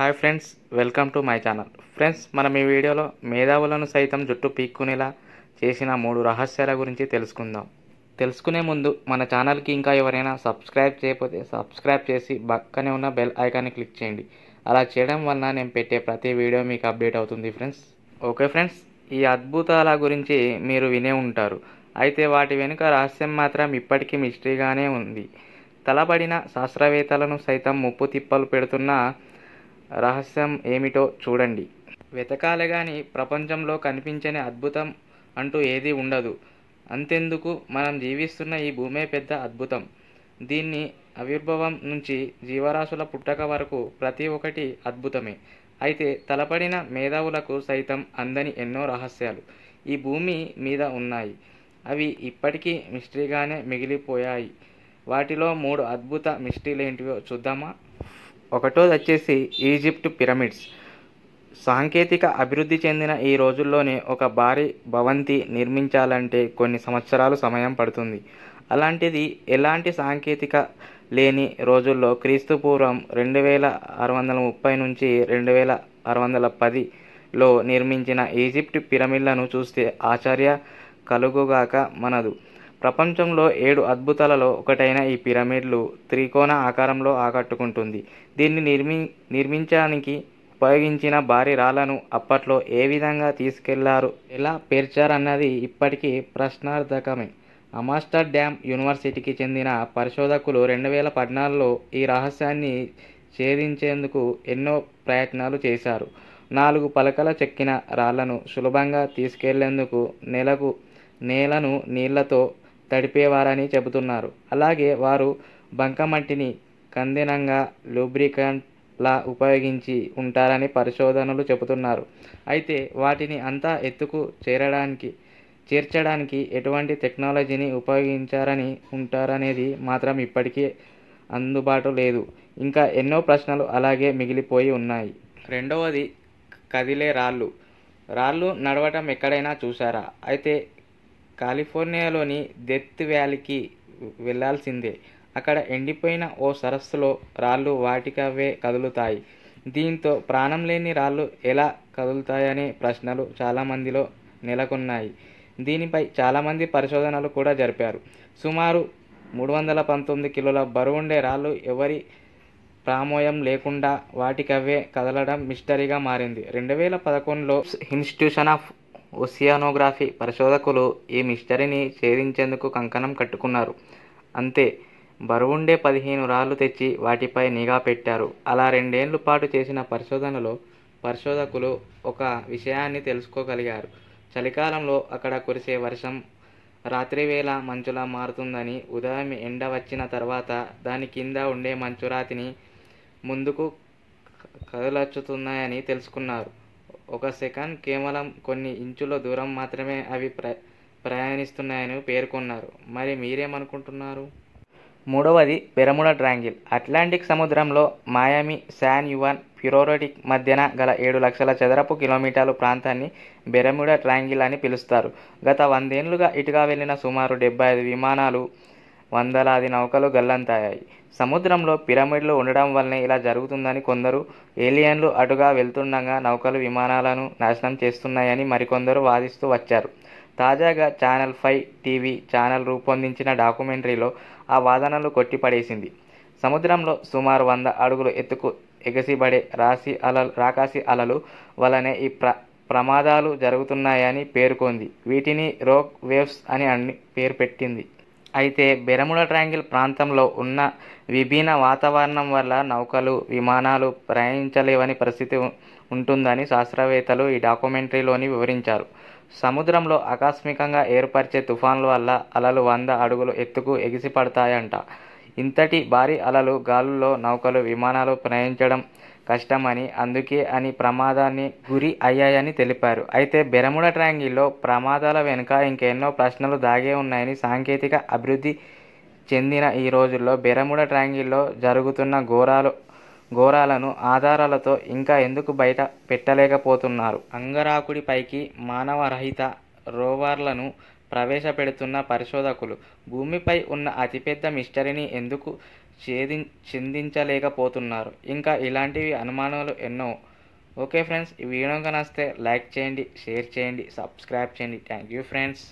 Hi friends welcome to my channel. Friends మనం ఈ వీడియోలో మేధావులను సైతం జుట్టు పీక్కునేలా చేసిన మూడు రహస్యాల గురించి తెలుసుకుందాం. తెలుసుకునే ముందు మన ఛానల్కి ఇంకా ఎవరైనా సబ్స్క్రైబ్ చేయకపోతే సబ్స్క్రైబ్ చేసి పక్కనే ఉన్న బెల్ ఐకాన్ని క్లిక్ చేయండి. అలా చేయడం వలన నేను పెట్టే ప్రతి వీడియో మీకు అప్డేట్ అవుతుంది ఫ్రెండ్స్. ఓకే ఫ్రెండ్స్ ఈ అద్భుతాల గురించి మీరు వినే ఉంటారు. అయితే వాటి వెనుక రహస్యం మాత్రం ఇప్పటికీ మిస్టరీగానే ఉంది. తలబడిన శాస్త్రవేత్తలను సైతం ముప్పు తిప్పలు పెడుతున్న రహస్యం ఏమిటో చూడండి. వెతకాలే కానీ ప్రపంచంలో కనిపించని అద్భుతం అంటూ ఏదీ ఉండదు. అంతెందుకు మనం జీవిస్తున్న ఈ భూమే పెద్ద అద్భుతం. దీన్ని ఆవిర్భావం నుంచి జీవరాశుల పుట్టక వరకు ప్రతి ఒక్కటి అద్భుతమే. అయితే తలపడిన మేధావులకు సైతం అందని ఎన్నో రహస్యాలు ఈ భూమి మీద ఉన్నాయి. అవి ఇప్పటికీ మిస్టరీగానే మిగిలిపోయాయి. వాటిలో మూడు అద్భుత మిస్టరీలు ఏంటివో చూద్దామా? ఒకటోది వచ్చేసి ఈజిప్ట్ పిరమిడ్స్. సాంకేతిక అభివృద్ధి చెందిన ఈ రోజుల్లోనే ఒక భారీ భవంతి నిర్మించాలంటే కొన్ని సంవత్సరాలు సమయం పడుతుంది. అలాంటిది ఎలాంటి సాంకేతిక లేని రోజుల్లో క్రీస్తు పూర్వం రెండు వేల ఆరు వందల ముప్పై నుంచి రెండు వేల ఆరు వందల పదిలో నిర్మించిన ఈజిప్ట్ పిరమిడ్లను చూస్తే ఆశ్చర్య కలుగుగాక మనదు. ప్రపంచంలో ఏడు అద్భుతాలలో ఒకటైన ఈ పిరమిడ్లు త్రికోణ ఆకారంలో ఆకట్టుకుంటుంది. దీన్ని నిర్మి నిర్మించడానికి ఉపయోగించిన భారీ రాళ్ళను అప్పట్లో ఏ విధంగా తీసుకెళ్ళారు ఎలా పేర్చారన్నది ఇప్పటికీ ప్రశ్నార్థకమే. అమాస్టర్ డ్యామ్ యూనివర్సిటీకి చెందిన పరిశోధకులు రెండు వేల పద్నాలుగులో ఈ రహస్యాన్ని ఛేదించేందుకు ఎన్నో ప్రయత్నాలు చేశారు. నాలుగు పలకల చెక్కిన రాళ్ళను సులభంగా తీసుకెళ్ళేందుకు నెలకు నేలను నీళ్ళతో తడిపేవారని చెబుతున్నారు. అలాగే వారు బంకమట్టిని కందినంగా లూబ్రికంట్లా ఉపయోగించి ఉంటారని పరిశోధనలు చెబుతున్నారు. అయితే వాటిని అంతా ఎత్తుకు చేరడానికి చేర్చడానికి ఎటువంటి టెక్నాలజీని ఉపయోగించారని ఉంటారనేది మాత్రం ఇప్పటికీ అందుబాటు లేదు. ఇంకా ఎన్నో ప్రశ్నలు అలాగే మిగిలిపోయి ఉన్నాయి. రెండవది కదిలే రాళ్ళు. రాళ్ళు నడవటం ఎక్కడైనా చూసారా అయితే కాలిఫోర్నియాలోని డెత్ వ్యాలీకి వెళ్ళాల్సిందే అక్కడ ఎండిపోయిన ఓ సరస్సులో రాళ్ళు వాటికవే కదులుతాయి. దీంతో ప్రాణం లేని రాళ్ళు ఎలా కదులుతాయనే ప్రశ్నలు చాలామందిలో నెలకొన్నాయి. దీనిపై చాలామంది పరిశోధనలు కూడా జరిపారు. సుమారు మూడు వందల పంతొమ్మిది కిలోల బరువుండే రాళ్ళు ఎవరి ప్రామోయం లేకుండా వాటికవే కదలడం మిస్టరీగా మారింది. రెండు వేల పదకొండులో ఇన్స్టిట్యూషన్ ఆఫ్ ఓసియానోగ్రఫీ పరిశోధకులు ఈ మిస్టరీని ఛేదించేందుకు కంకణం కట్టుకున్నారు. అంతే బరువుండే పదిహేను రాళ్ళు తెచ్చి వాటిపై నిఘా పెట్టారు. అలా రెండేళ్ళ పాటు చేసిన పరిశోధనలో పరిశోధకులు ఒక విషయాన్ని తెలుసుకోగలిగారు. చలికాలంలో అక్కడ కురిసే వర్షం రాత్రివేళ మంచులా మారుతుందని ఉదయం ఎండ వచ్చిన తర్వాత దాని కింద ఉండే మంచురాతిని ముందుకు కదలొచ్చుతున్నాయని తెలుసుకున్నారు. ఒక సెకండ్ కేవలం కొన్ని ఇంచుల దూరం మాత్రమే అవి ప్ర ప్రయాణిస్తున్నాయని పేర్కొన్నారు. మరి మీరేమనుకుంటున్నారు? మూడవది పెరముడ ట్రాంగిల్ అట్లాంటిక్ సముద్రంలో మాయామి శాన్ యువన్ ప్యూరోటిక్ మధ్యన గల ఏడు లక్షల చదరపు కిలోమీటర్ల ప్రాంతాన్ని బెరముడ ట్రాంగిల్ అని పిలుస్తారు. గత వందేళ్ళుగా ఇటుగా వెళ్ళిన సుమారు డెబ్బై ఐదు విమానాలు వందలాది నౌకలు గల్లంతాయాయి. సముద్రంలో పిరమిడ్లు ఉండడం వల్లనే ఇలా జరుగుతుందని కొందరు ఏలియన్లు అటుగా వెళ్తుండగా నౌకలు విమానాలను నాశనం చేస్తున్నాయని మరికొందరు వాదిస్తూ వచ్చారు. తాజాగా ఛానల్ ఫైవ్ టీవీ ఛానల్ రూపొందించిన డాక్యుమెంటరీలో ఆ వాదనలు కొట్టిపడేసింది. సముద్రంలో సుమారు వంద అడుగులు ఎత్తుకు ఎగసిబడే రాశి అలలు రాకాసి అలలు వలనే ఈ ప్ర ప్రమాదాలు జరుగుతున్నాయని పేర్కొంది. వీటిని రోక్ వేవ్స్ అని అన్ని పేరు పెట్టింది. అయితే బెరముడ ట్రయాంగిల్ ప్రాంతంలో ఉన్న విభిన్న వాతావరణం వల్ల నౌకలు విమానాలు ప్రయాణించలేవని పరిస్థితి ఉంటుందని శాస్త్రవేత్తలు ఈ డాక్యుమెంటరీలోని వివరించారు. సముద్రంలో ఆకస్మికంగా ఏర్పరిచే తుఫాన్ల వల్ల అలలు వంద అడుగులు ఎత్తుకు ఎగిసిపడతాయంట. ఇంతటి భారీ అలలు గాలుల్లో నౌకలు విమానాలు ప్రయాణించడం కష్టమని అందుకే అని ప్రమాదాన్ని గురి అయ్యాయని తెలిపారు. అయితే బెరముడ ట్రయాంగిల్లో ప్రమాదాల వెనుక ఇంకెన్నో ప్రశ్నలు దాగే ఉన్నాయని సాంకేతిక అభివృద్ధి చెందిన ఈ రోజుల్లో బెరముడ ట్రయాంగిల్లో జరుగుతున్న ఘోరాలు ఘోరాలను ఆధారాలతో ఇంకా ఎందుకు బయట పెట్టలేకపోతున్నారు? అంగరాకుడిపైకి మానవరహిత రోవర్లను ప్రవేశపెడుతున్న పరిశోధకులు. భూమిపై ఉన్న అతిపెద్ద మిస్టరీని ఎందుకు ఛేది చిందించలేకపోతున్నారు ఇంకా ఇలాంటివి అనుమానాలు ఎన్నో. ఓకే ఫ్రెండ్స్ ఈ వీడియో కనుక లైక్ చేయండి షేర్ చేయండి సబ్స్క్రైబ్ చేయండి. Thank you friends.